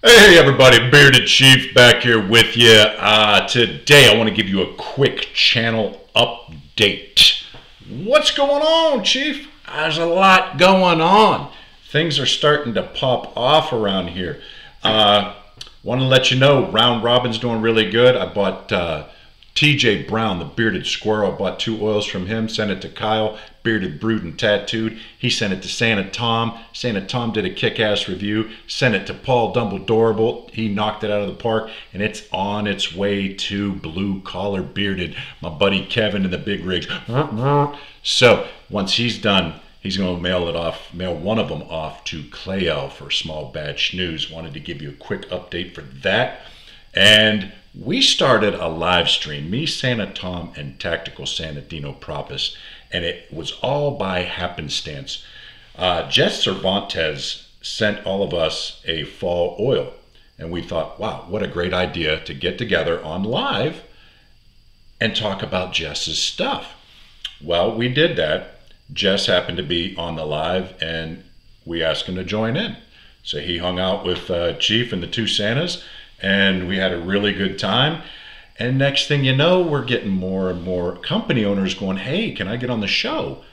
Hey everybody, Bearded Chief back here with you. Uh, today I want to give you a quick channel update. What's going on, Chief? There's a lot going on. Things are starting to pop off around here. Uh, want to let you know, Round Robin's doing really good. I bought uh, TJ Brown, the bearded squirrel, bought two oils from him, sent it to Kyle, bearded, brewed, and tattooed. He sent it to Santa Tom. Santa Tom did a kick-ass review, sent it to Paul Dumbledore. He knocked it out of the park, and it's on its way to Blue Collar Bearded, my buddy Kevin in the big rigs. So once he's done, he's going to mail it off, mail one of them off to Clayel for small batch news. Wanted to give you a quick update for that. And we started a live stream, me, Santa Tom, and Tactical Santa Dino Prapas, and it was all by happenstance. Uh, Jess Cervantes sent all of us a fall oil, and we thought, wow, what a great idea to get together on live and talk about Jess's stuff. Well, we did that. Jess happened to be on the live, and we asked him to join in. So he hung out with uh, Chief and the two Santas and we had a really good time. And next thing you know, we're getting more and more company owners going, "Hey, can I get on the show?"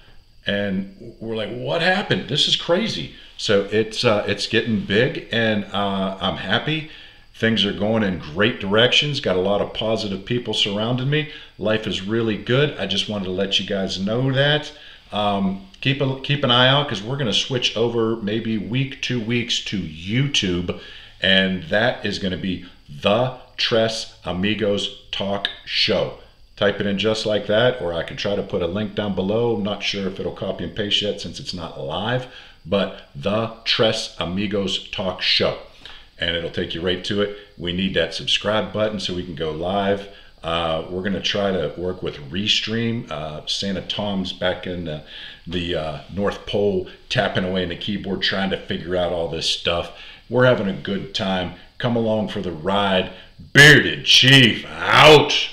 And we're like, "What happened? This is crazy." So it's uh, it's getting big, and uh, I'm happy. Things are going in great directions. Got a lot of positive people surrounding me. Life is really good. I just wanted to let you guys know that. Um, keep a, keep an eye out because we're going to switch over maybe week, two weeks to YouTube and that is going to be the Tres Amigos Talk Show. Type it in just like that, or I can try to put a link down below. I'm not sure if it'll copy and paste yet since it's not live, but the Tres Amigos Talk Show. And it'll take you right to it. We need that subscribe button so we can go live. Uh, we're going to try to work with Restream. Uh, Santa Tom's back in the, the uh, North Pole tapping away in the keyboard trying to figure out all this stuff. We're having a good time. Come along for the ride. Bearded Chief out.